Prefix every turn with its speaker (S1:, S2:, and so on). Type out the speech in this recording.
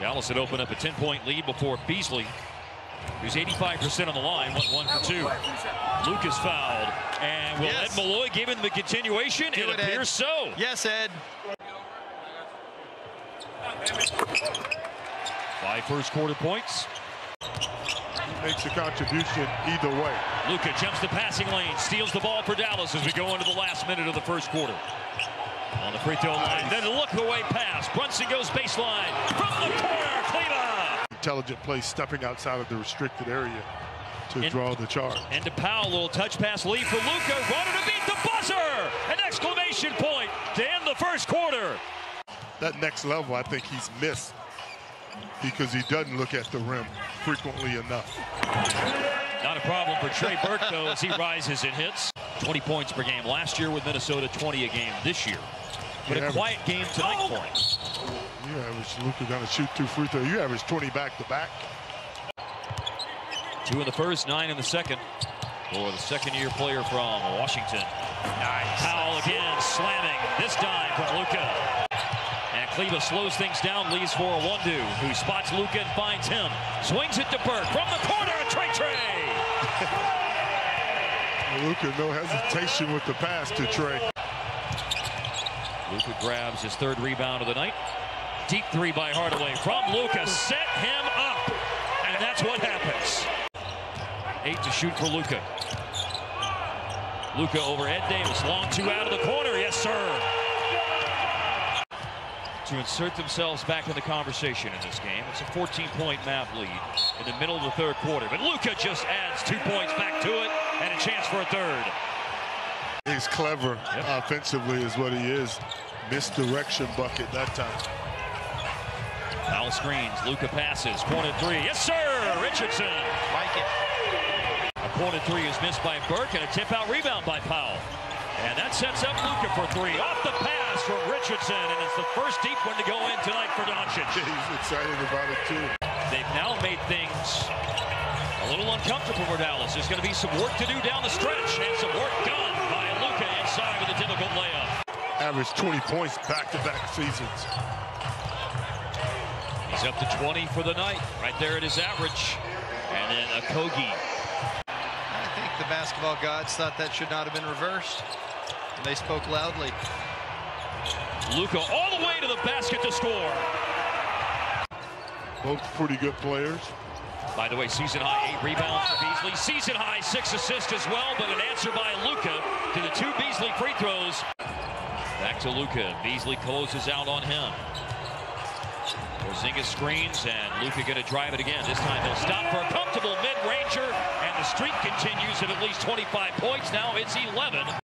S1: Dallas had opened up a 10-point lead before Beasley, who's 85% on the line, went one for two. Luka's fouled, and will
S2: Yes.
S1: Ed Malloy give him the continuation?
S2: Do
S1: it
S2: it, Ed.
S1: appears so.
S2: Yes, Ed.
S1: Five first quarter points.
S3: Makes a contribution either way.
S1: Luka jumps the passing lane, steals the ball for Dallas as we go into the last minute of the first quarter. On the free throw line, then a look away pass. Brunson goes baseline from the corner. Kleber
S3: Intelligent play stepping outside of the restricted area to
S1: In-
S3: draw the charge.
S1: and to Powell, little touch pass lead for Luka. Runner to beat the buzzer. An exclamation point to end the first quarter.
S3: That next level, I think he's missed because he doesn't look at the rim frequently enough.
S1: Not a problem for Trey Burke though as he rises and hits. 20 points per game last year with Minnesota, 20 a game this year. But a quiet game tonight oh. for him.
S3: You average Luka gonna shoot two free throws. You average 20 back to back.
S1: Two in the first, nine in the second. For the second-year player from Washington.
S2: Nice.
S1: Powell again slamming. This dime from Luka. And Kleber slows things down, leaves for a one-two, who spots Luka and finds him. Swings it to Burke from the corner. Trey Trey.
S3: Luka, no hesitation with the pass to Trey.
S1: Luka grabs his third rebound of the night. Deep three by Hardaway from Luka. Set him up. And that's what happens. Eight to shoot for Luka. Luka over Ed Davis. Long two out of the corner. Yes, sir. To insert themselves back in the conversation in this game. It's a 14-point map lead in the middle of the third quarter. But Luka just adds two points back to it and a chance for a third.
S3: He's clever
S1: Yep.
S3: offensively is what he is. Misdirection bucket that time.
S1: Foul screens. Luka passes. Corner three. Yes, sir. Richardson.
S2: Like it.
S1: A corner three is missed by Burke and a tip out rebound by Powell. And that sets up Luka for three. Off the pass from Richardson. And it's the first deep one to go in tonight for Doncic.
S3: He's excited about it too.
S1: They've now made things a little uncomfortable for Dallas. There's going to be some work to do down the stretch. And some work done by Luka inside with a difficult layup.
S3: Averaged 20 points back-to-back seasons.
S1: He's up to 20 for the night. Right there at his average. And then Okogie.
S2: I think the basketball gods thought that should not have been reversed. And they spoke loudly.
S1: Luka all the way to the basket to score.
S3: Both pretty good players.
S1: By the way, season high eight rebounds for Beasley. Season high six assists as well, but an answer by Luka to the two Beasley free throws. Back to Luka. Beasley closes out on him. Porzingis screens and Luka going to drive it again. This time he'll stop for a comfortable mid-ranger, and the streak continues at at least 25 points. Now it's 11.